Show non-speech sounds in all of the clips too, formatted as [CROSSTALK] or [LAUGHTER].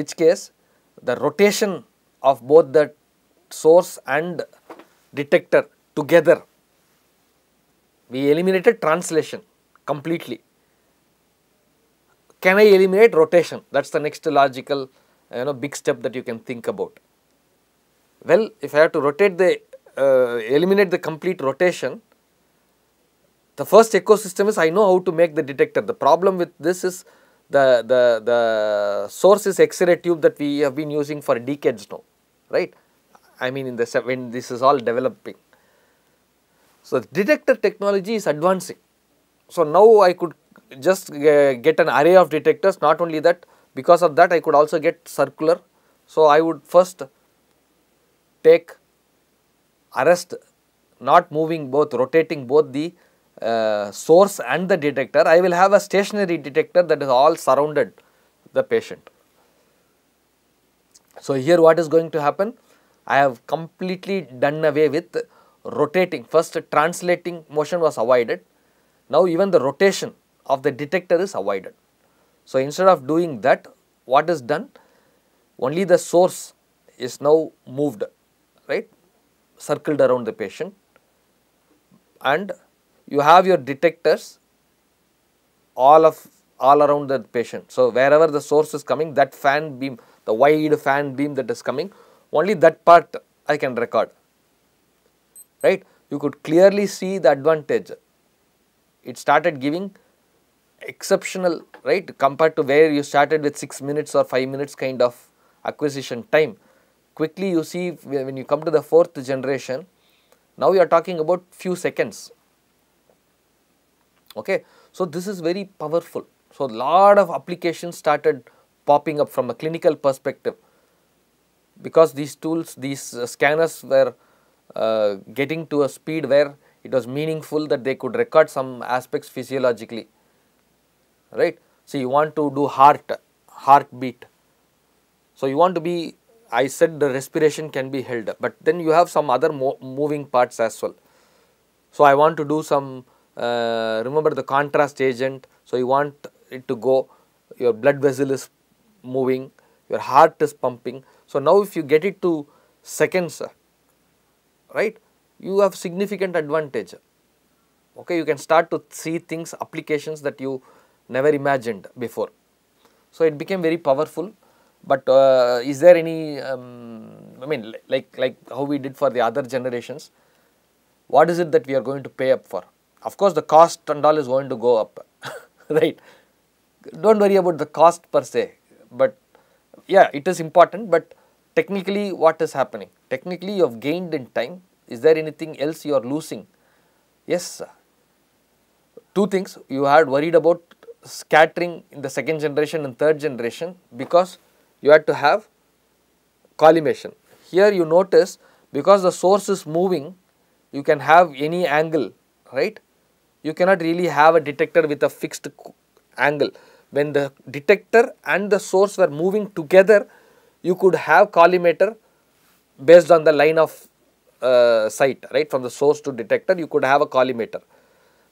which case the rotation of both the source and detector together we eliminated translation completely can I eliminate rotation? That is the next logical you know big step that you can think about. Well, if I have to rotate the uh, eliminate the complete rotation, the first ecosystem is I know how to make the detector. The problem with this is the, the, the source is X-ray tube that we have been using for decades now, right. I mean in the when this is all developing. So, detector technology is advancing. So, now I could just get an array of detectors not only that because of that I could also get circular. So, I would first take arrest not moving both rotating both the uh, source and the detector I will have a stationary detector that is all surrounded the patient. So, here what is going to happen? I have completely done away with rotating. First translating motion was avoided. Now even the rotation of the detector is avoided. So, instead of doing that what is done? Only the source is now moved right? Circled around the patient. And you have your detectors all of all around the patient. So, wherever the source is coming that fan beam the wide fan beam that is coming only that part I can record right. You could clearly see the advantage it started giving exceptional right compared to where you started with 6 minutes or 5 minutes kind of acquisition time. Quickly you see when you come to the fourth generation now you are talking about few seconds. Okay. So, this is very powerful. So, lot of applications started popping up from a clinical perspective because these tools these uh, scanners were uh, getting to a speed where it was meaningful that they could record some aspects physiologically right. So, you want to do heart, heartbeat. So, you want to be I said the respiration can be held, but then you have some other mo moving parts as well. So, I want to do some remember the contrast agent. So, you want it to go your blood vessel is moving, your heart is pumping. So, now if you get it to seconds right you have significant advantage okay you can start to see things applications that you never imagined before. So, it became very powerful, but uh, is there any um, I mean like like how we did for the other generations, what is it that we are going to pay up for? Of course, the cost and all is going to go up, [LAUGHS] right. Do not worry about the cost per se, but yeah it is important, but technically what is happening? Technically you have gained in time, is there anything else you are losing? Yes, two things you had worried about scattering in the second generation and third generation because you had to have collimation. Here you notice because the source is moving you can have any angle right. You cannot really have a detector with a fixed angle. When the detector and the source were moving together you could have collimator based on the line of uh, sight right from the source to detector you could have a collimator.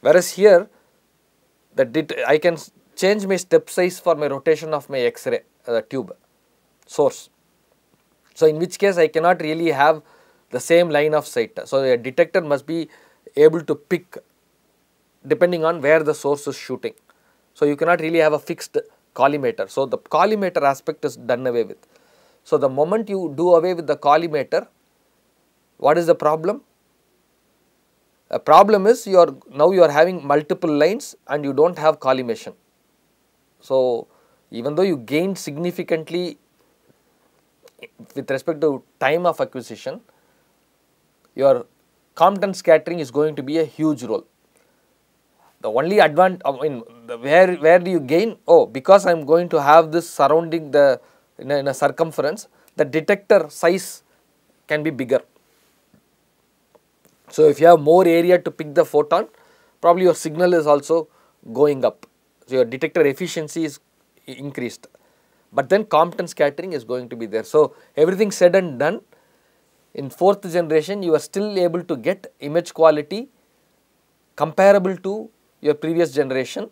Whereas here that I can change my step size for my rotation of my X-ray uh, tube source. So, in which case I cannot really have the same line of sight. So, a detector must be able to pick depending on where the source is shooting. So, you cannot really have a fixed collimator. So, the collimator aspect is done away with. So, the moment you do away with the collimator, what is the problem? A problem is you are now you are having multiple lines and you do not have collimation. So, even though you gain significantly with respect to time of acquisition, your Compton scattering is going to be a huge role. The only advantage, I mean, where where do you gain? Oh, because I am going to have this surrounding the in a, in a circumference, the detector size can be bigger. So, if you have more area to pick the photon, probably your signal is also going up. So, your detector efficiency is increased, but then Compton scattering is going to be there. So, everything said and done in fourth generation you are still able to get image quality comparable to your previous generation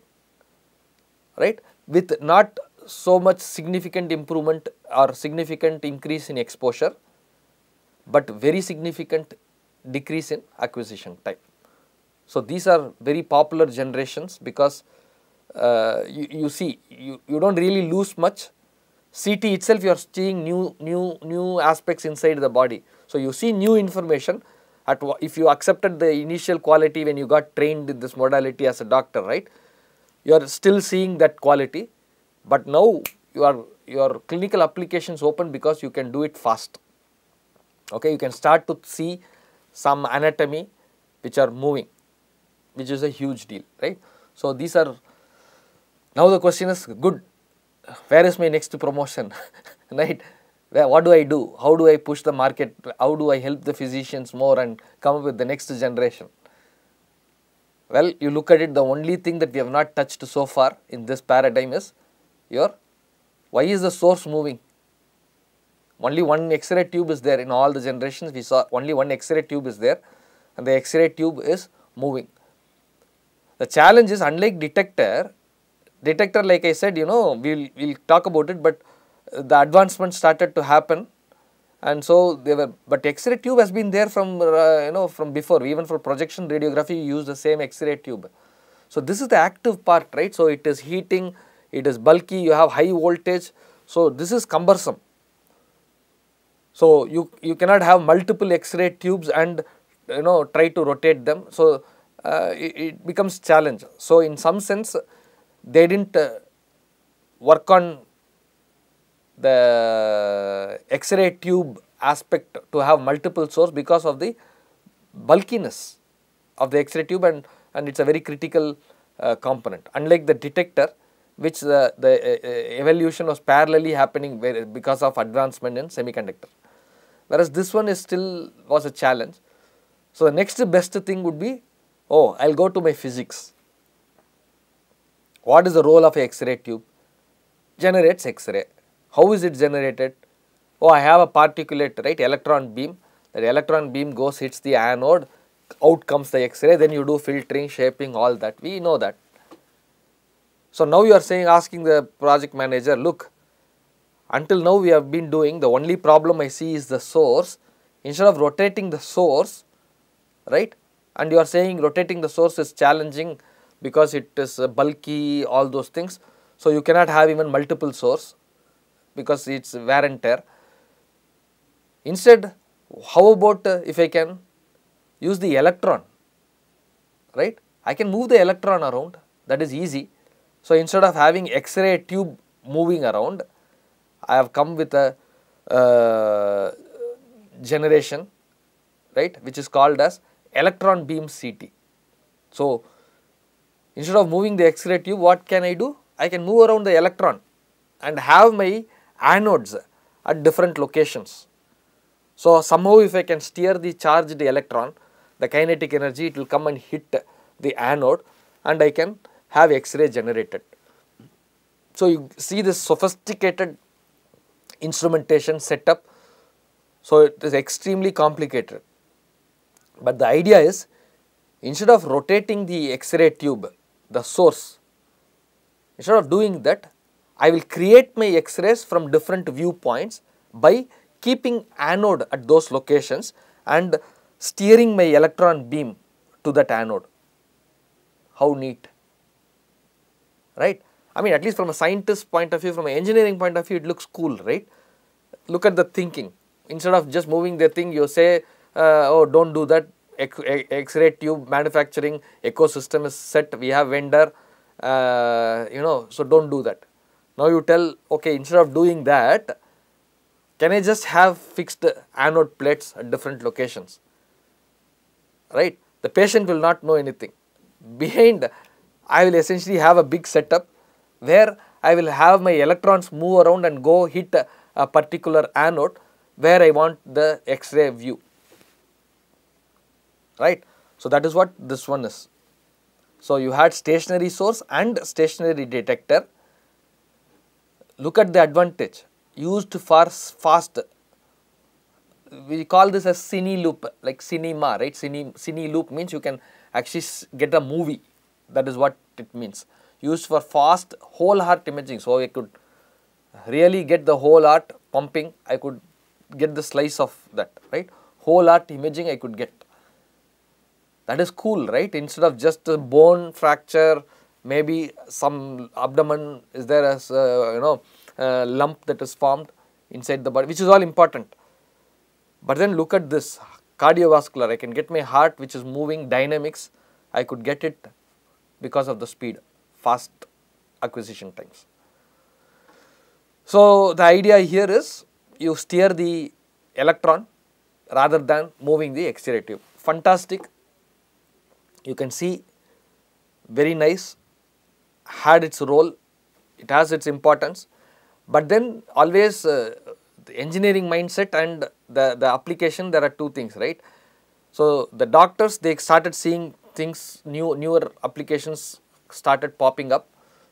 right with not so much significant improvement or significant increase in exposure, but very significant decrease in acquisition time. So, these are very popular generations because uh, you, you see you, you do not really lose much. CT itself you are seeing new new new aspects inside the body. So, you see new information at if you accepted the initial quality when you got trained in this modality as a doctor right you are still seeing that quality but now your your clinical applications open because you can do it fast. Okay you can start to see some anatomy which are moving which is a huge deal right? So these are now the question is good. Where is my next promotion [LAUGHS] right what do I do? How do I push the market? How do I help the physicians more and come up with the next generation? Well, you look at it, the only thing that we have not touched so far in this paradigm is your why is the source moving? Only one X-ray tube is there in all the generations we saw only one X-ray tube is there and the X-ray tube is moving. The challenge is unlike detector, detector like I said you know we will we'll talk about it but the advancement started to happen. And so they were but x-ray tube has been there from uh, you know from before. Even for projection radiography you use the same x-ray tube. So this is the active part right? So it is heating it is bulky you have high voltage. So this is cumbersome. So you you cannot have multiple x-ray tubes and you know try to rotate them. So uh, it, it, becomes challenge. So in some sense they didn't uh, work on the X-ray tube aspect to have multiple source because of the bulkiness of the X-ray tube and, and it is a very critical uh, component. Unlike the detector which the, the uh, uh evolution was parallelly happening because of advancement in semiconductor. Whereas this one is still was a challenge. So, the next best thing would be, oh I will go to my physics. What is the role of X-ray tube? Generates X-ray how is it generated? Oh, I have a particulate, right, electron beam. That electron beam goes, hits the anode, out comes the X-ray, then you do filtering, shaping, all that. We know that. So, now you are saying, asking the project manager, look, until now we have been doing, the only problem I see is the source. Instead of rotating the source, right, and you are saying rotating the source is challenging because it is bulky, all those things. So, you cannot have even multiple source because it is wear and tear. Instead, how about if I can use the electron, right? I can move the electron around, that is easy. So, instead of having X-ray tube moving around, I have come with a uh, generation, right, which is called as electron beam CT. So, instead of moving the X-ray tube, what can I do? I can move around the electron and have my anodes at different locations. So, somehow if I can steer the charged electron, the kinetic energy it will come and hit the anode and I can have X-ray generated. So, you see this sophisticated instrumentation setup. So, it is extremely complicated. But the idea is instead of rotating the X-ray tube, the source, instead of doing that, I will create my X-rays from different viewpoints by keeping anode at those locations and steering my electron beam to that anode. How neat, right? I mean at least from a scientist point of view, from an engineering point of view, it looks cool, right? Look at the thinking. Instead of just moving the thing, you say, uh, oh don't do that, X-ray tube manufacturing ecosystem is set, we have vendor, uh, you know, so don't do that. Now you tell, okay, instead of doing that, can I just have fixed anode plates at different locations? Right? The patient will not know anything. Behind, I will essentially have a big setup where I will have my electrons move around and go hit a, a particular anode where I want the X-ray view. Right? So that is what this one is. So you had stationary source and stationary detector look at the advantage used for fast we call this as cine loop like cinema right cine, cine loop means you can actually get a movie that is what it means used for fast whole heart imaging so I could really get the whole heart pumping, I could get the slice of that, right. Whole heart imaging I could get. That is cool, right. Instead of just a bone fracture, maybe some abdomen is there as a, you know uh, lump that is formed inside the body, which is all important. But then look at this cardiovascular, I can get my heart which is moving dynamics, I could get it because of the speed, fast acquisition times. So, the idea here is you steer the electron rather than moving the X-ray tube. Fantastic, you can see very nice, had its role, it has its importance, but then always uh, the engineering mindset and the, the application there are two things right. So, the doctors they started seeing things new newer applications started popping up.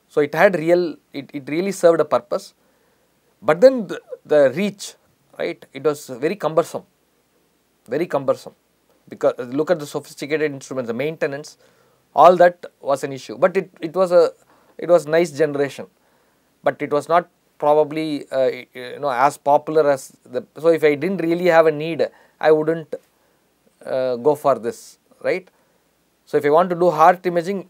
So, it had real it, it really served a purpose, but then the, the reach right it was very cumbersome very cumbersome because look at the sophisticated instruments the maintenance all that was an issue, but it, it was a it was nice generation, but it was not probably uh, you know as popular as the so if I didn't really have a need I wouldn't uh, go for this right. So if I want to do heart imaging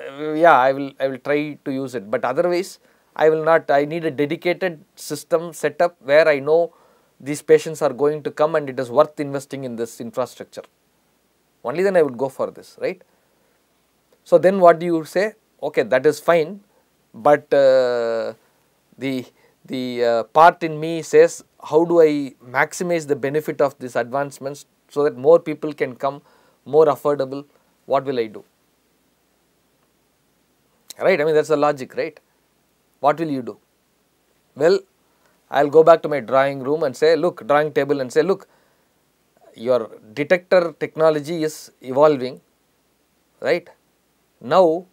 uh, yeah I will I will try to use it but otherwise I will not I need a dedicated system setup where I know these patients are going to come and it is worth investing in this infrastructure only then I would go for this right. So then what do you say? Okay that is fine. But uh, the the uh, part in me says how do I maximize the benefit of these advancements so that more people can come more affordable? What will I do? Right? I mean that is the logic right? What will you do? Well I will go back to my drawing room and say look drawing table and say look your detector technology is evolving right now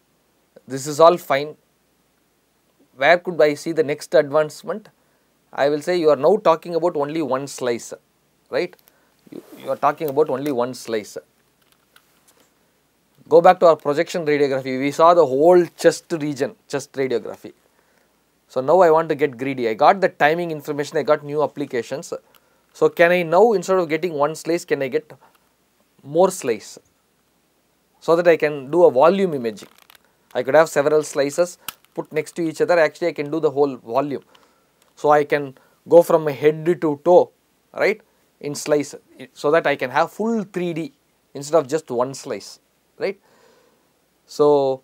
this is all fine where could I see the next advancement? I will say you are now talking about only one slice, right? You, you are talking about only one slice. Go back to our projection radiography, we saw the whole chest region, chest radiography. So now I want to get greedy, I got the timing information, I got new applications. So can I now instead of getting one slice, can I get more slice? So that I can do a volume imaging. I could have several slices put next to each other actually I can do the whole volume. So, I can go from head to toe right in slice so that I can have full 3D instead of just one slice right. So,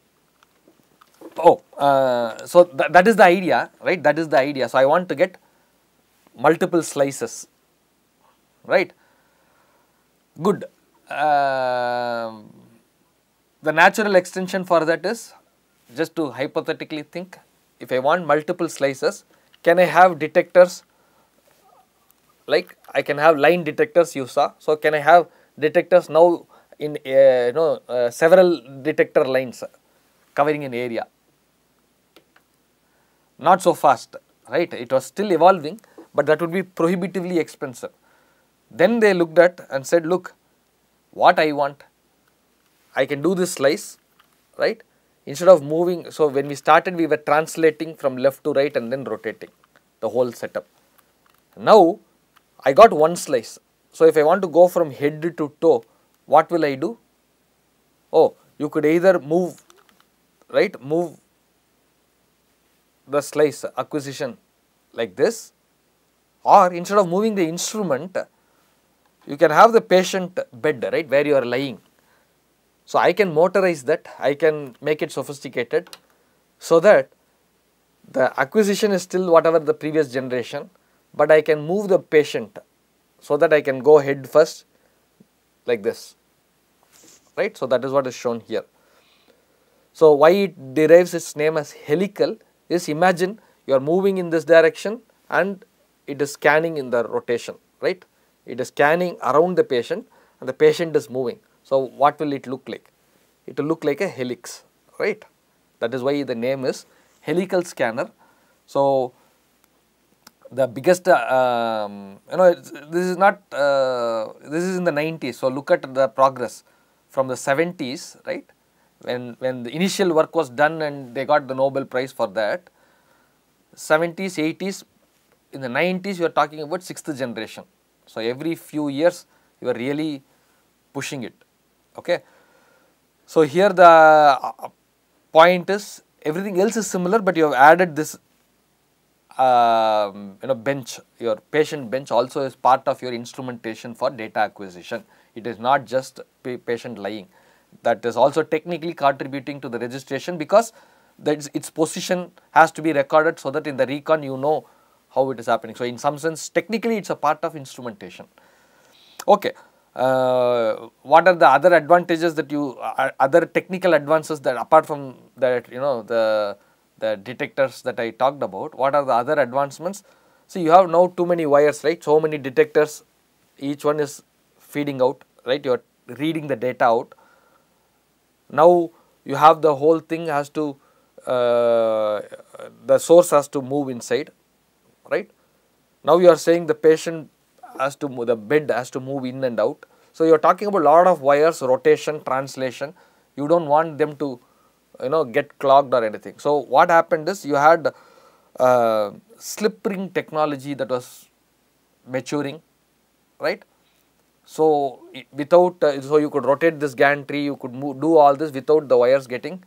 oh uh, so th that is the idea right that is the idea. So, I want to get multiple slices right good. Uh, the natural extension for that is just to hypothetically think if I want multiple slices can I have detectors like I can have line detectors you saw. So, can I have detectors now in uh, you know uh, several detector lines covering an area not so fast right it was still evolving but that would be prohibitively expensive. Then they looked at and said look what I want I can do this slice right instead of moving, so when we started we were translating from left to right and then rotating the whole setup. Now I got one slice. So if I want to go from head to toe, what will I do? Oh, you could either move, right, move the slice acquisition like this or instead of moving the instrument, you can have the patient bed, right, where you are lying so, I can motorize that, I can make it sophisticated so that the acquisition is still whatever the previous generation, but I can move the patient so that I can go head first like this, right. So, that is what is shown here. So, why it derives its name as helical is imagine you are moving in this direction and it is scanning in the rotation, right. It is scanning around the patient and the patient is moving. So, what will it look like? It will look like a helix, right. That is why the name is helical scanner. So, the biggest, uh, um, you know, this is not, uh, this is in the 90s. So, look at the progress from the 70s, right, when, when the initial work was done and they got the Nobel Prize for that. 70s, 80s, in the 90s you are talking about sixth generation. So, every few years you are really pushing it. Okay. So, here the uh, point is everything else is similar, but you have added this um, you know bench your patient bench also is part of your instrumentation for data acquisition. It is not just patient lying that is also technically contributing to the registration because that its position has to be recorded so that in the recon you know how it is happening. So, in some sense technically it is a part of instrumentation. Okay. Uh, what are the other advantages that you uh, other technical advances that apart from that you know the the detectors that I talked about what are the other advancements? So you have now too many wires right? So many detectors each one is feeding out right? You are reading the data out. Now you have the whole thing has to uh, the source has to move inside right? Now you are saying the patient has to move, the bed has to move in and out. So, you are talking about lot of wires, rotation, translation, you do not want them to you know get clogged or anything. So, what happened is you had uh, slip ring technology that was maturing, right. So, without uh, so you could rotate this gantry, you could move, do all this without the wires getting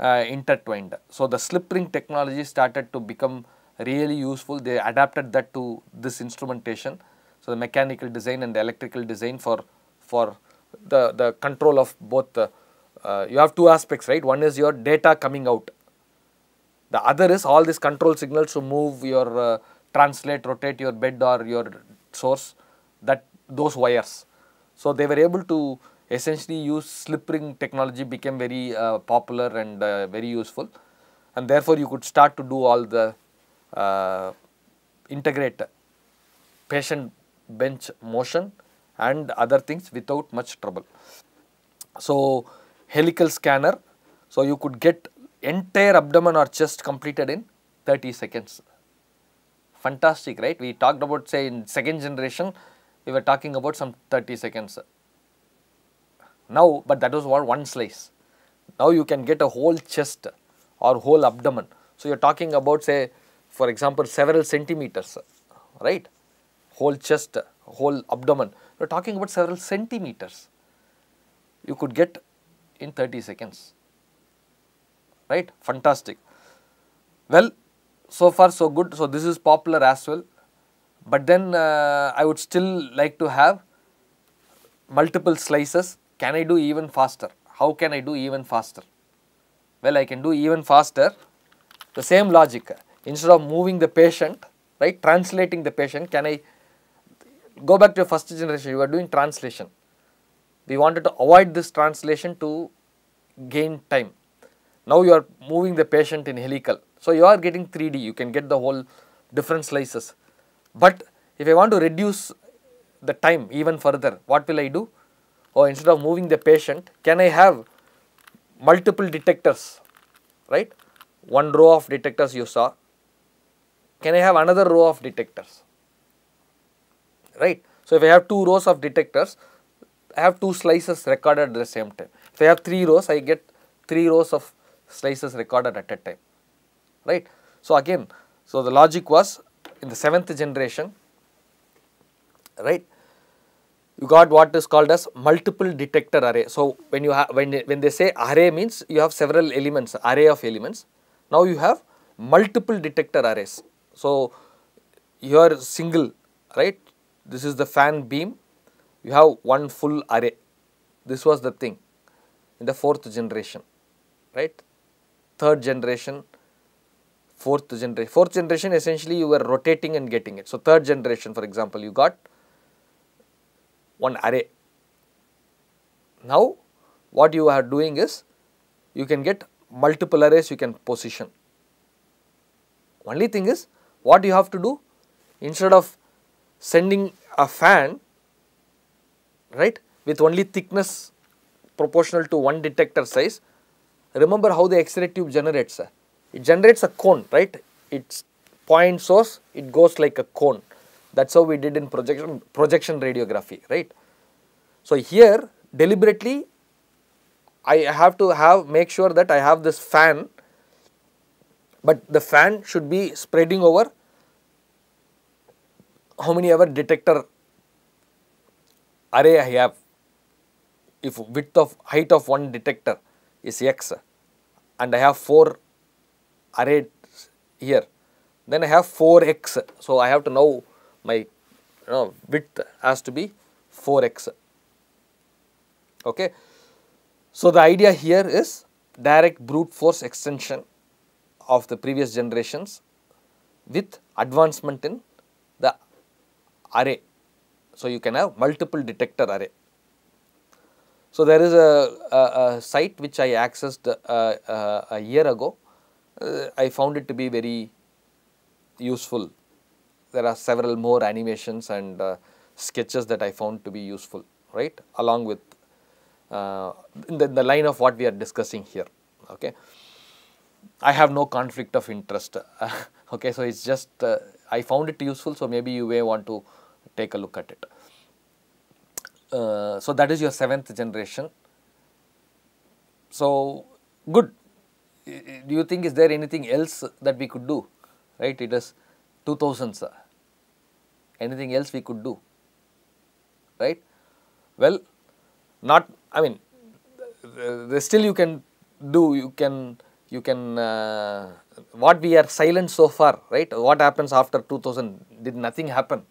uh, intertwined. So, the slip ring technology started to become really useful, they adapted that to this instrumentation so, the mechanical design and the electrical design for, for the, the control of both the, uh, you have two aspects right, one is your data coming out, the other is all these control signals to move your uh, translate, rotate your bed or your source that those wires. So, they were able to essentially use slip ring technology became very uh, popular and uh, very useful. And therefore, you could start to do all the uh, integrate patient bench motion and other things without much trouble. So, helical scanner, so you could get entire abdomen or chest completed in 30 seconds. Fantastic, right? We talked about say in second generation, we were talking about some 30 seconds. Now, but that was one slice. Now you can get a whole chest or whole abdomen. So, you are talking about say for example, several centimeters, right? Whole chest, whole abdomen, we are talking about several centimeters. You could get in 30 seconds, right? Fantastic. Well, so far so good. So, this is popular as well, but then uh, I would still like to have multiple slices. Can I do even faster? How can I do even faster? Well, I can do even faster. The same logic. Instead of moving the patient, right, translating the patient, can I go back to your first generation, you are doing translation. We wanted to avoid this translation to gain time. Now you are moving the patient in helical. So you are getting 3D, you can get the whole different slices. But if I want to reduce the time even further, what will I do? Or oh, instead of moving the patient, can I have multiple detectors, right? One row of detectors you saw. Can I have another row of detectors? Right. So, if I have two rows of detectors, I have two slices recorded at the same time. If I have three rows, I get three rows of slices recorded at a time, right. So, again, so the logic was in the seventh generation, right, you got what is called as multiple detector array. So, when you have when, when they say array means you have several elements, array of elements. Now, you have multiple detector arrays. So, your single, right, this is the fan beam, you have one full array. This was the thing in the fourth generation, right. Third generation, fourth generation. Fourth generation essentially you were rotating and getting it. So, third generation for example, you got one array. Now, what you are doing is you can get multiple arrays you can position. Only thing is what you have to do instead of sending a fan right with only thickness proportional to one detector size. Remember how the X-ray tube generates. It generates a cone, right? Its point source, it goes like a cone. That's how we did in projection, projection radiography, right? So here deliberately I have to have make sure that I have this fan but the fan should be spreading over how many ever detector array I have. If width of height of one detector is x and I have 4 arrays here, then I have 4x. So, I have to know my you know, width has to be 4x. Okay. So, the idea here is direct brute force extension of the previous generations with advancement in the array. So, you can have multiple detector array. So, there is a, a, a site which I accessed uh, uh, a year ago. Uh, I found it to be very useful. There are several more animations and uh, sketches that I found to be useful, right, along with uh, the, the line of what we are discussing here. Okay. I have no conflict of interest. [LAUGHS] okay, so it's just uh, I found it useful, so maybe you may want to take a look at it. Uh, so that is your seventh generation. So good. Do you think is there anything else that we could do? Right, it is 2000s. Anything else we could do? Right. Well, not. I mean, still you can do. You can you can uh, what we are silent so far right? What happens after 2000 did nothing happen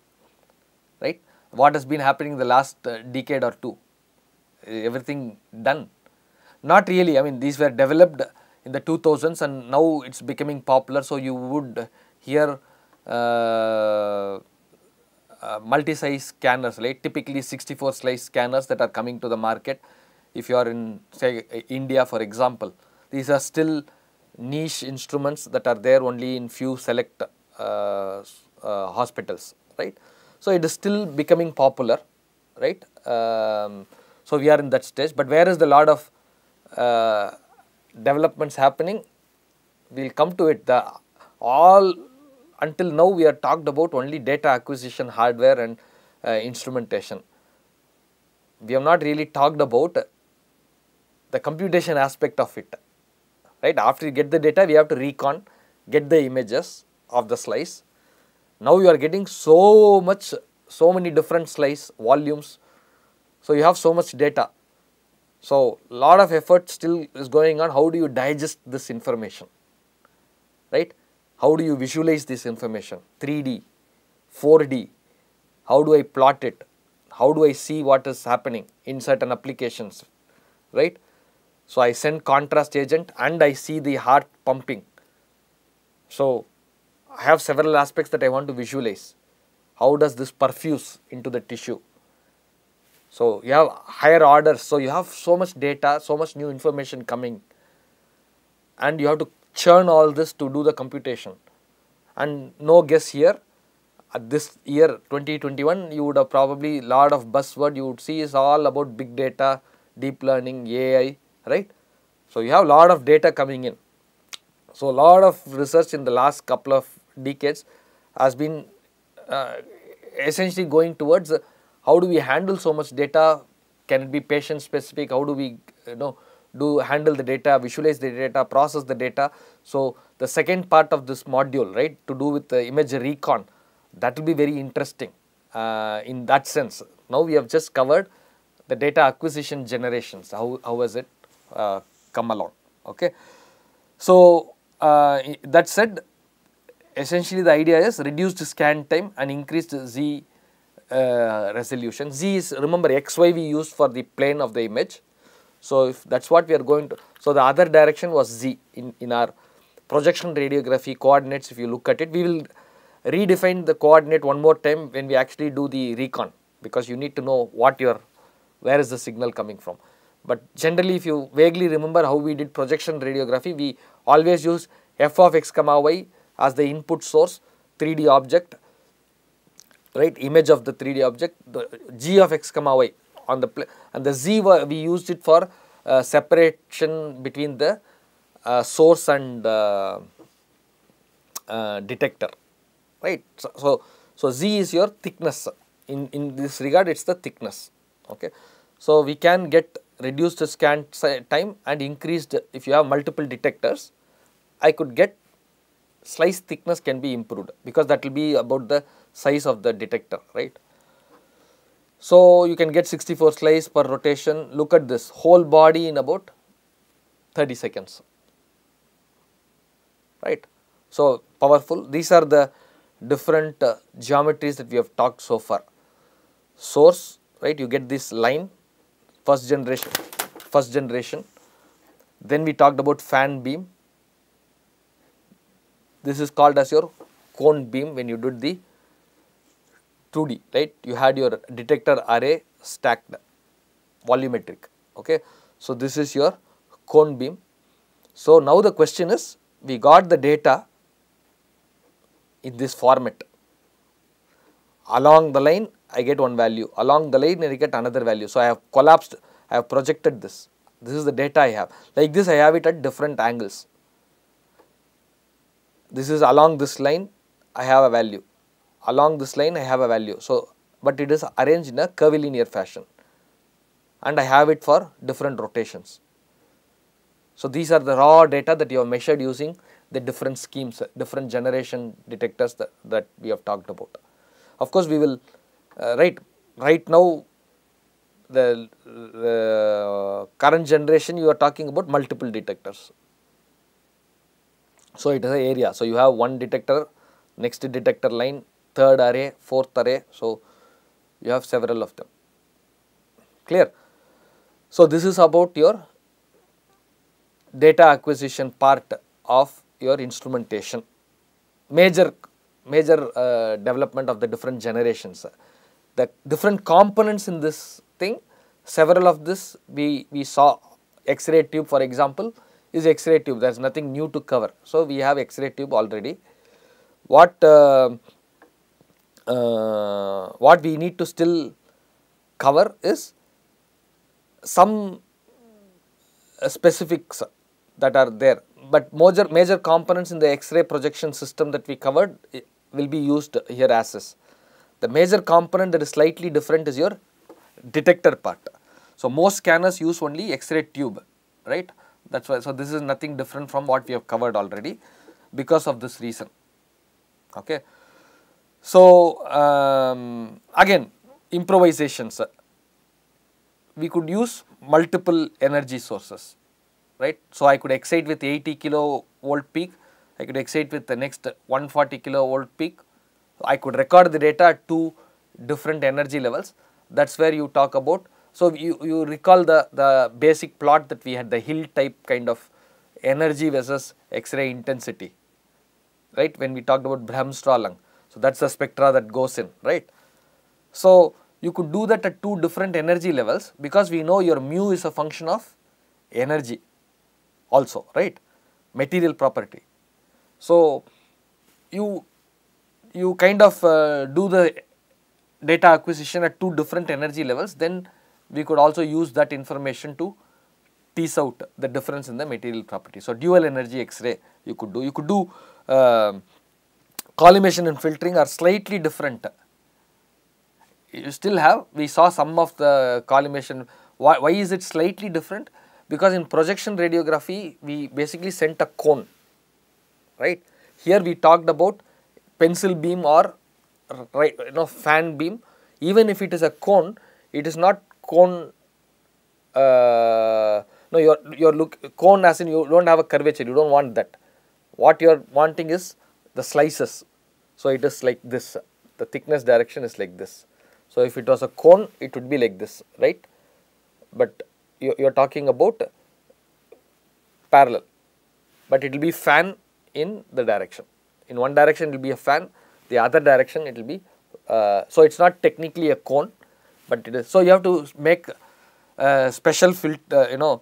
right? What has been happening in the last uh, decade or two? Everything done. Not really. I mean these were developed in the 2000s and now it's becoming popular. So you would hear uh, uh, multi-slice scanners right? Typically 64 slice scanners that are coming to the market. If you are in say india for example these are still niche instruments that are there only in few select uh, uh, hospitals, right. So, it is still becoming popular, right. Um, so, we are in that stage, but where is the lot of uh, developments happening? We will come to it. The all until now we are talked about only data acquisition hardware and uh, instrumentation. We have not really talked about the computation aspect of it right. After you get the data, we have to recon, get the images of the slice. Now you are getting so much, so many different slice volumes. So you have so much data. So lot of effort still is going on. How do you digest this information, right? How do you visualize this information? 3D, 4D. How do I plot it? How do I see what is happening in certain applications, right? So, I send contrast agent and I see the heart pumping. So, I have several aspects that I want to visualize. How does this perfuse into the tissue? So, you have higher orders. So, you have so much data, so much new information coming and you have to churn all this to do the computation. And no guess here, at this year 2021, you would have probably a lot of buzzword you would see is all about big data, deep learning, AI, right. So, you have a lot of data coming in. So, a lot of research in the last couple of decades has been uh, essentially going towards uh, how do we handle so much data, can it be patient specific, how do we you know do handle the data, visualize the data, process the data. So, the second part of this module right to do with the image recon that will be very interesting uh, in that sense. Now, we have just covered the data acquisition generations, how, how was it uh, come along. Okay. So, uh, that said essentially the idea is reduced scan time and increased Z uh, resolution. Z is remember xy we used for the plane of the image. So, if that is what we are going to. So, the other direction was Z in, in our projection radiography coordinates if you look at it we will redefine the coordinate one more time when we actually do the recon because you need to know what your where is the signal coming from. But generally if you vaguely remember how we did projection radiography, we always use f of x comma y as the input source 3D object, right, image of the 3D object, the g of x comma y on the and the z we used it for uh, separation between the uh, source and uh, detector, right. So, so, so, z is your thickness in, in this regard it is the thickness, okay. So, we can get reduced scan time and increased if you have multiple detectors, I could get slice thickness can be improved because that will be about the size of the detector, right. So, you can get 64 slice per rotation, look at this whole body in about 30 seconds, right. So, powerful these are the different uh, geometries that we have talked so far. Source right you get this line first generation first generation then we talked about fan beam this is called as your cone beam when you did the 2D right you had your detector array stacked volumetric okay. So, this is your cone beam. So, now the question is we got the data in this format along the line I get one value along the line I get another value. So, I have collapsed I have projected this this is the data I have like this I have it at different angles this is along this line I have a value along this line I have a value. So, but it is arranged in a curvilinear fashion and I have it for different rotations. So, these are the raw data that you have measured using the different schemes, different generation detectors that, that we have talked about. Of course, we will right right now the, the current generation you are talking about multiple detectors. So, it is an area. So, you have one detector, next detector line, third array, fourth array. So, you have several of them clear. So, this is about your data acquisition part of your instrumentation major major uh, development of the different generations the different components in this thing several of this we we saw x-ray tube for example is x-ray tube. There is nothing new to cover. So we have x-ray tube already. What uh, uh, what we need to still cover is some uh, specifics that are there, but major major components in the X-ray projection system that we covered will be used here as is. The major component that is slightly different is your detector part. So, most scanners use only X-ray tube, right? That is why, so this is nothing different from what we have covered already because of this reason, okay. So, um, again improvisations, we could use multiple energy sources, right. So, I could excite with 80 kilo volt peak, I could excite with the next 140 kilo volt peak, I could record the data at two different energy levels, that is where you talk about. So, you, you recall the, the basic plot that we had the hill type kind of energy versus X-ray intensity, right, when we talked about Bremsstrahlung. So, that is the spectra that goes in, right. So, you could do that at two different energy levels because we know your mu is a function of energy also, right, material property. So, you, you kind of uh, do the data acquisition at two different energy levels, then we could also use that information to tease out the difference in the material property. So, dual energy X-ray you could do, you could do uh, collimation and filtering are slightly different. You still have, we saw some of the collimation, why, why is it slightly different? Because in projection radiography, we basically sent a cone, right. Here we talked about pencil beam or right, you know, fan beam, even if it is a cone, it is not cone, uh, no, your, your look, cone as in you do not have a curvature, you do not want that. What you are wanting is the slices. So, it is like this, the thickness direction is like this. So, if it was a cone, it would be like this, right? But you, you are talking about parallel, but it will be fan in the direction. In one direction it will be a fan, the other direction it will be, uh, so it is not technically a cone, but it is. So, you have to make a special filter, you know,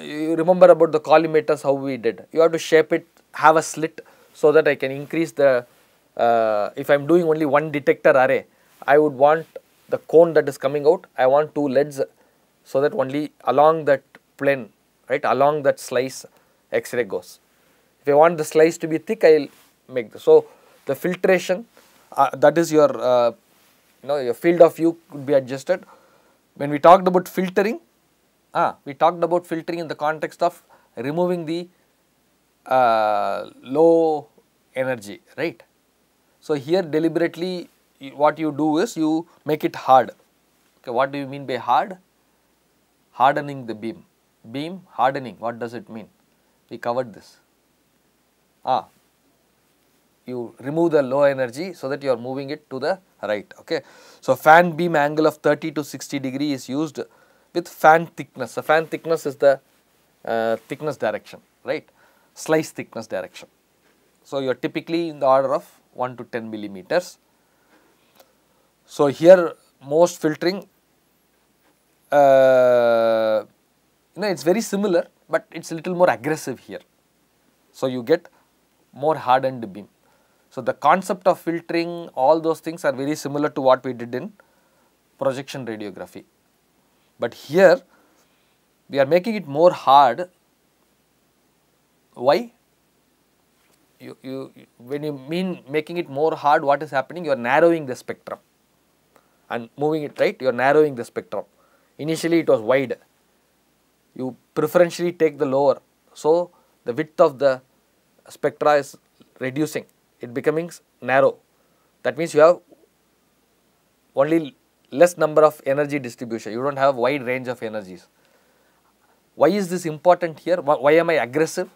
you remember about the collimators how we did, you have to shape it, have a slit so that I can increase the, uh, if I am doing only one detector array, I would want the cone that is coming out, I want two leads so that only along that plane, right, along that slice X-ray goes. If I want the slice to be thick, I will make this. So, the filtration uh, that is your, uh, you know, your field of view could be adjusted. When we talked about filtering, ah, we talked about filtering in the context of removing the uh, low energy, right. So, here deliberately what you do is you make it hard. Okay, what do you mean by hard? Hardening the beam. Beam hardening, what does it mean? We covered this. Ah, you remove the low energy so that you are moving it to the right. Okay. So, fan beam angle of 30 to 60 degree is used with fan thickness. The fan thickness is the uh, thickness direction, right, slice thickness direction. So, you are typically in the order of 1 to 10 millimeters. So, here most filtering uh, you know it is very similar, but it is a little more aggressive here. So, you get more hardened beam. So, the concept of filtering all those things are very similar to what we did in projection radiography. But here we are making it more hard. Why? You, you, when you mean making it more hard, what is happening? You are narrowing the spectrum and moving it right, you are narrowing the spectrum. Initially it was wide, you preferentially take the lower. So, the width of the spectra is reducing, it becoming narrow. That means you have only less number of energy distribution, you do not have wide range of energies. Why is this important here? Why am I aggressive?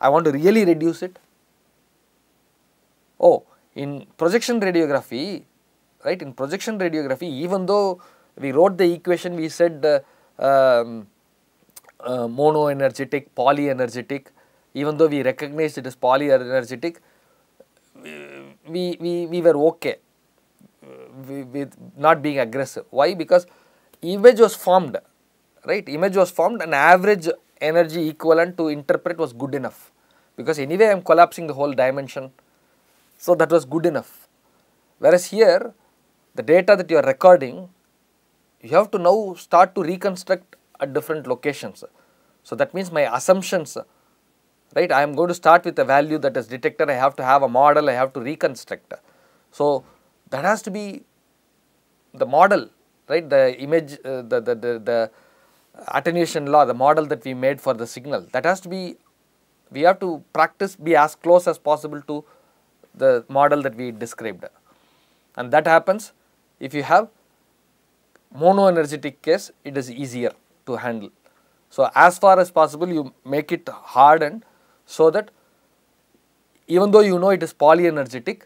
I want to really reduce it. Oh, in projection radiography, right, in projection radiography, even though we wrote the equation, we said uh, um, uh, monoenergetic, polyenergetic, even though we recognized it as polyenergetic, we, we, we were okay uh, with not being aggressive. Why? Because image was formed, right? Image was formed and average energy equivalent to interpret was good enough because anyway I am collapsing the whole dimension. So, that was good enough. Whereas here the data that you are recording, you have to now start to reconstruct at different locations. So, that means my assumptions, right, I am going to start with a value that is detected, I have to have a model, I have to reconstruct. So, that has to be the model, right, the image, uh, the, the, the, the attenuation law, the model that we made for the signal, that has to be, we have to practice be as close as possible to the model that we described. And that happens if you have monoenergetic case, it is easier to handle. So, as far as possible you make it hardened so that even though you know it is polyenergetic,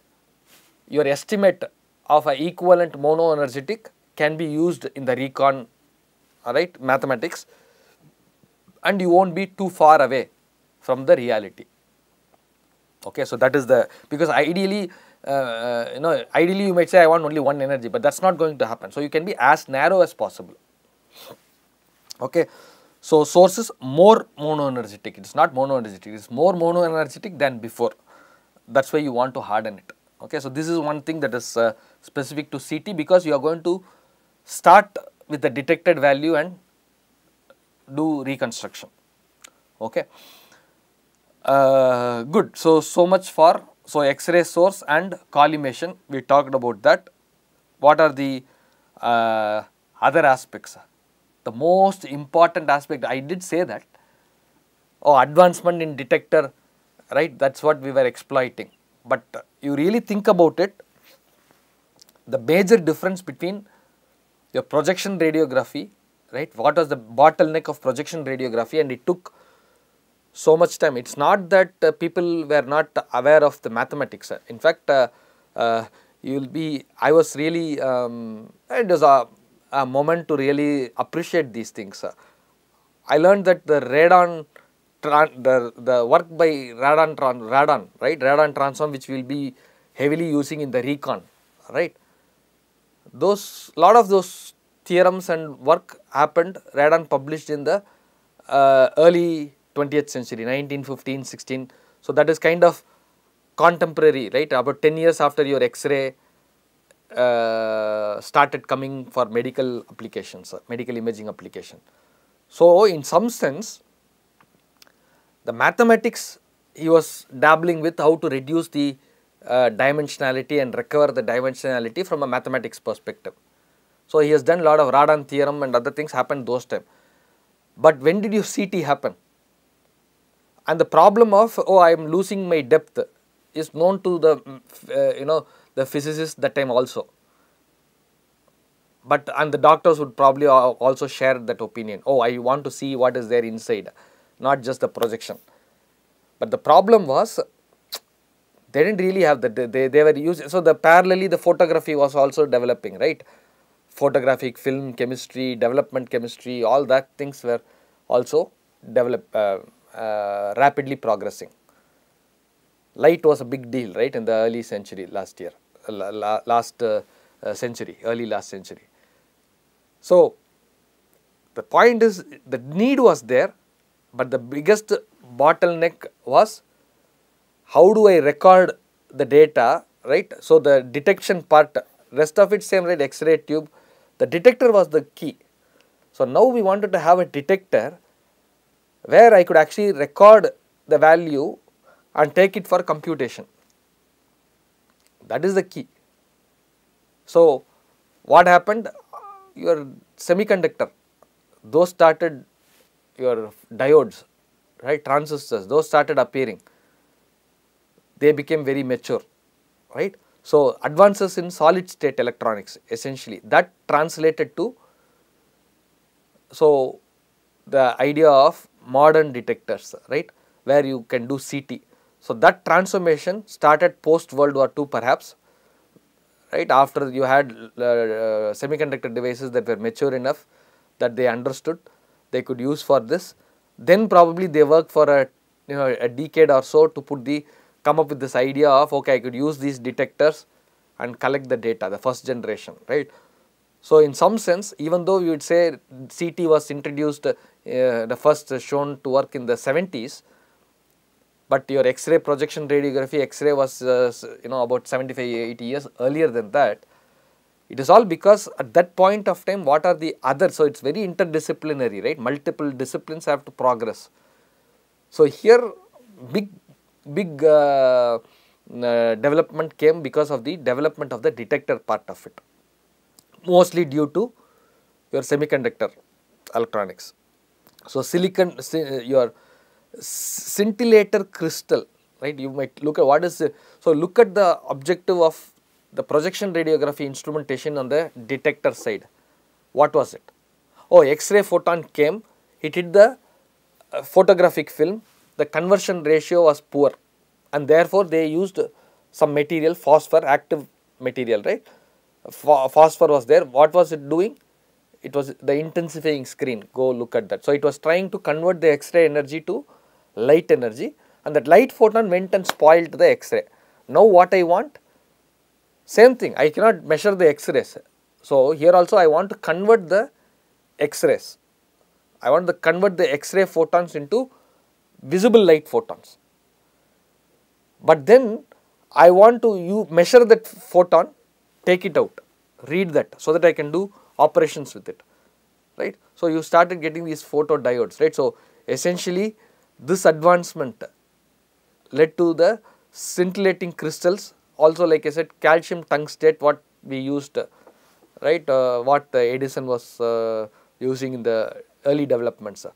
your estimate of a equivalent monoenergetic can be used in the recon alright mathematics and you not be too far away from the reality. Okay, so that is the because ideally uh, uh, you know ideally you might say I want only one energy, but that is not going to happen. So, you can be as narrow as possible. Okay. So, source is more monoenergetic, it is not monoenergetic, it is more monoenergetic than before. That is why you want to harden it. Okay. So, this is one thing that is uh, specific to CT because you are going to start with the detected value and do reconstruction. Okay. Uh, good. So, so much for so X-ray source and collimation we talked about that. What are the uh, other aspects? The most important aspect I did say that oh advancement in detector right that is what we were exploiting. But you really think about it the major difference between your projection radiography right what was the bottleneck of projection radiography and it took so much time. It is not that uh, people were not aware of the mathematics. In fact, uh, uh, you will be, I was really, um, it was a, a, moment to really appreciate these things. I learned that the radon, the, the work by radon, radon, right, radon transform which we will be heavily using in the recon, right. Those, lot of those theorems and work happened, radon published in the uh, early 20th century 1915 16 so that is kind of contemporary right about 10 years after your x-ray uh, started coming for medical applications uh, medical imaging application. So in some sense the mathematics he was dabbling with how to reduce the uh, dimensionality and recover the dimensionality from a mathematics perspective. So he has done a lot of radon theorem and other things happened those time. But when did you CT happen? And the problem of oh I am losing my depth is known to the mm, uh, you know the physicists that time also. But and the doctors would probably also share that opinion. Oh i want to see what is there inside not just the projection. But the problem was they didn't really have that. They, they were using so the parallelly the photography was also developing right? Photographic film chemistry development chemistry all that things were also develop uh, uh, rapidly progressing. Light was a big deal right in the early century last year last uh, uh, century early last century so, the point is the need was there, but the biggest bottleneck was how do I record the data, right. So, the detection part, rest of it same right X-ray tube, the detector was the key. So, now we wanted to have a detector where I could actually record the value and take it for computation. That is the key. So, what happened? your semiconductor those started your diodes right? Transistors those started appearing. They became very mature right? So advances in solid state electronics essentially that translated to so the idea of modern detectors right? Where you can do CT so that transformation started post world war II perhaps right after you had uh, uh, semiconductor devices that were mature enough that they understood they could use for this then probably they worked for a you know a decade or so to put the come up with this idea of okay I could use these detectors and collect the data the first generation right. So, in some sense even though you would say CT was introduced uh, the first shown to work in the 70s but your X-ray projection radiography, X-ray was uh, you know about 75, 80 years earlier than that. It is all because at that point of time what are the other, so it is very interdisciplinary right, multiple disciplines have to progress. So here big, big uh, uh, development came because of the development of the detector part of it, mostly due to your semiconductor electronics. So silicon, your scintillator crystal right? You might look at what is it. so look at the objective of the projection radiography instrumentation on the detector side. What was it? Oh x-ray photon came it hit the uh, photographic film. The conversion ratio was poor and therefore they used some material phosphor active material right? Phosphor was there. What was it doing? It was the intensifying screen. Go look at that. So it was trying to convert the x-ray energy to light energy and that light photon went and spoiled the X-ray. Now what I want? Same thing, I cannot measure the X-rays. So here also I want to convert the X-rays. I want to convert the X-ray photons into visible light photons. But then I want to you measure that photon, take it out, read that so that I can do operations with it, right. So you started getting these photodiodes, right. So essentially this advancement led to the scintillating crystals also like I said calcium tungstate what we used right uh, what Edison was uh, using in the early developments.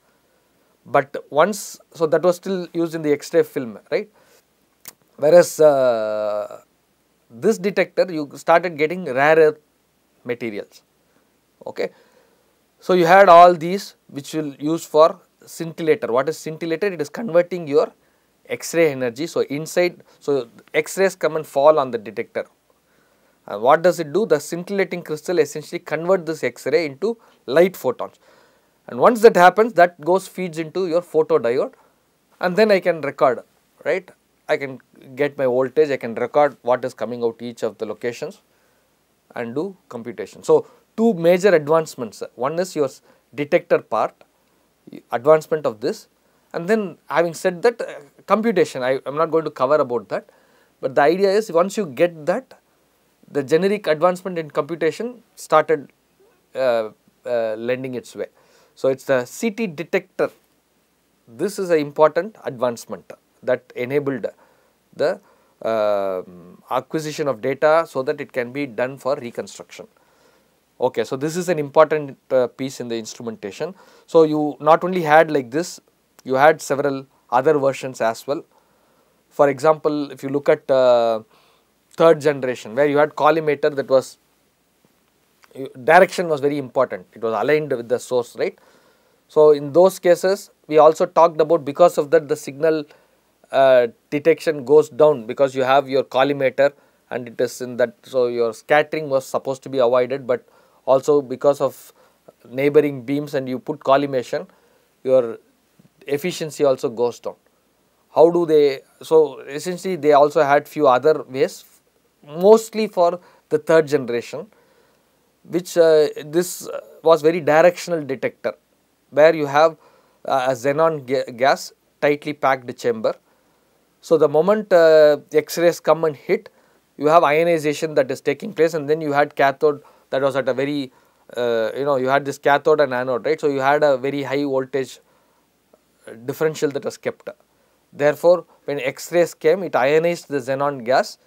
But once so that was still used in the X-ray film right whereas uh, this detector you started getting rarer materials okay. So you had all these which will use for scintillator. What is scintillator? It is converting your X-ray energy. So, inside, so X-rays come and fall on the detector. And what does it do? The scintillating crystal essentially convert this X-ray into light photons. And once that happens, that goes feeds into your photodiode and then I can record, right. I can get my voltage, I can record what is coming out each of the locations and do computation. So, two major advancements, one is your detector part advancement of this and then having said that uh, computation I am not going to cover about that but the idea is once you get that the generic advancement in computation started uh, uh, lending its way. So, it is the CT detector this is an important advancement that enabled the uh, acquisition of data so that it can be done for reconstruction. Okay, so this is an important uh, piece in the instrumentation. So you not only had like this, you had several other versions as well. for example, if you look at uh, third generation where you had collimator that was direction was very important it was aligned with the source right. So, in those cases we also talked about because of that the signal uh, detection goes down because you have your collimator and it is in that so your scattering was supposed to be avoided but also because of neighboring beams and you put collimation your efficiency also goes down. How do they so essentially they also had few other ways mostly for the third generation which uh, this was very directional detector where you have uh, a xenon ga gas tightly packed chamber. So, the moment uh, X-rays come and hit you have ionization that is taking place and then you had cathode that was at a very uh, you know you had this cathode and anode right. So, you had a very high voltage uh, differential that was kept. Therefore, when X-rays came it ionized the xenon gas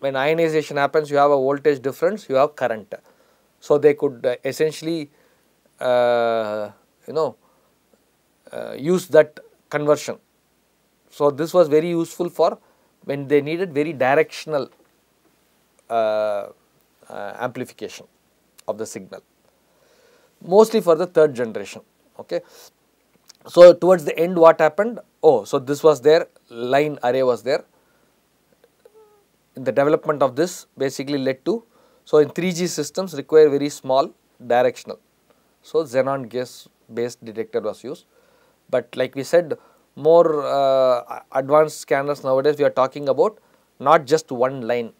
when ionization happens you have a voltage difference you have current. So, they could uh, essentially uh, you know uh, use that conversion. So, this was very useful for when they needed very directional uh, amplification of the signal mostly for the third generation. Okay. So, towards the end what happened? Oh, so this was there line array was there In the development of this basically led to, so in 3G systems require very small directional. So, xenon gas based detector was used, but like we said more uh, advanced scanners nowadays we are talking about not just one line,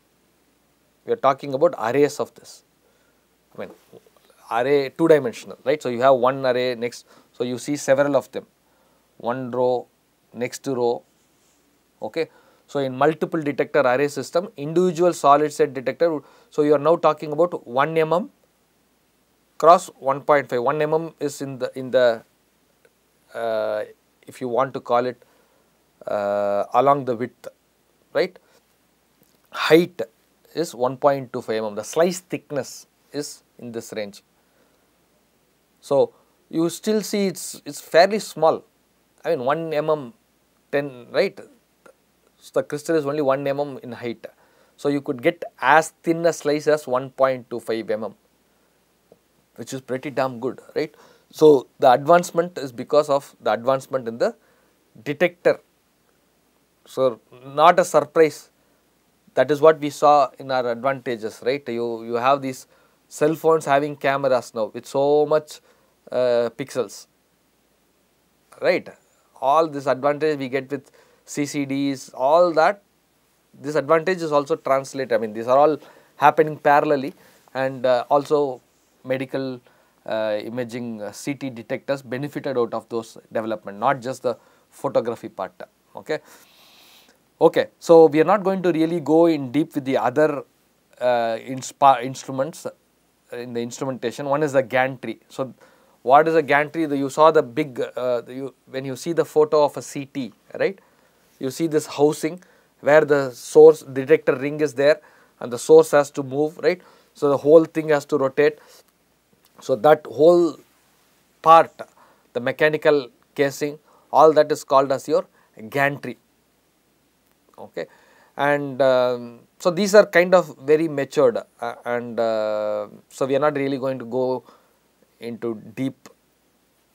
we are talking about arrays of this. I mean array two dimensional right. So, you have one array next, so you see several of them, one row, next row, okay. So, in multiple detector array system individual solid state detector, so you are now talking about 1 mm cross 1.5, 1 mm is in the in the uh, if you want to call it uh, along the width right. Height is 1.25 mm, the slice thickness is in this range. So, you still see it's it's fairly small I mean 1 mm 10 right so, the crystal is only 1 mm in height. So, you could get as thin a slice as 1.25 mm which is pretty damn good right. So, the advancement is because of the advancement in the detector. So, not a surprise that is what we saw in our advantages right. You, you have these cell phones having cameras now with so much uh, pixels right. All this advantage we get with CCDs, all that this advantage is also translated. I mean, these are all happening parallelly and uh, also medical uh, imaging uh, CT detectors benefited out of those development, not just the photography part. Okay. Okay. So, we are not going to really go in deep with the other uh, instruments in the instrumentation. One is the gantry. So, what is a gantry? The, you saw the big, uh, the, you, when you see the photo of a CT, right? you see this housing where the source detector ring is there and the source has to move right. So, the whole thing has to rotate. So, that whole part the mechanical casing all that is called as your gantry okay. And um, so these are kind of very matured uh, and uh, so we are not really going to go into deep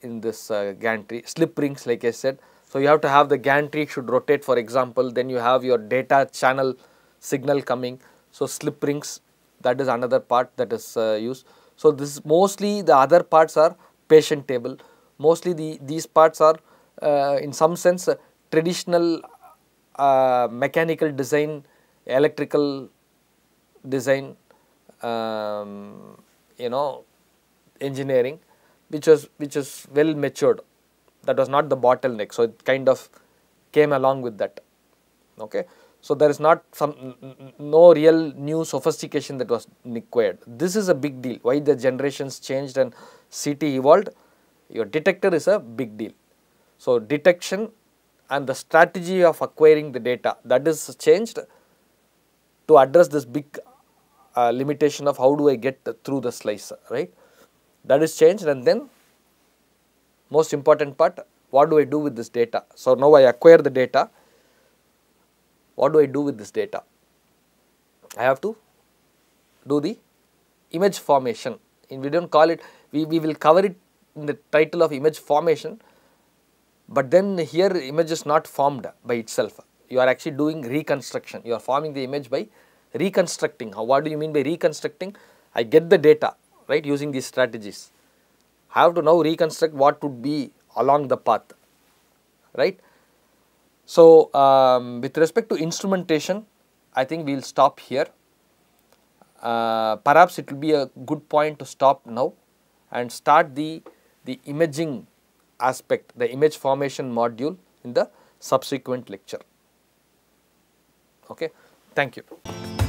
in this uh, gantry. Slip rings like I said. So, you have to have the gantry should rotate. For example, then you have your data channel signal coming. So, slip rings that is another part that is uh, used. So, this is mostly the other parts are patient table, mostly the these parts are uh, in some sense uh, traditional uh, mechanical design, electrical design, um, you know engineering which was which is well matured that was not the bottleneck. So, it kind of came along with that. Okay. So, there is not some no real new sophistication that was required. This is a big deal. Why the generations changed and CT evolved? Your detector is a big deal. So, detection and the strategy of acquiring the data that is changed to address this big uh, limitation of how do I get through the slice, right. That is changed and then most important part what do I do with this data. So, now I acquire the data what do I do with this data? I have to do the image formation we do not call it, we, we will cover it in the title of image formation, but then here image is not formed by itself. You are actually doing reconstruction, you are forming the image by reconstructing. How, what do you mean by reconstructing? I get the data right using these strategies. I have to now reconstruct what would be along the path right. So, um, with respect to instrumentation I think we will stop here. Uh, perhaps it will be a good point to stop now and start the, the imaging aspect, the image formation module in the subsequent lecture. Okay. Thank you.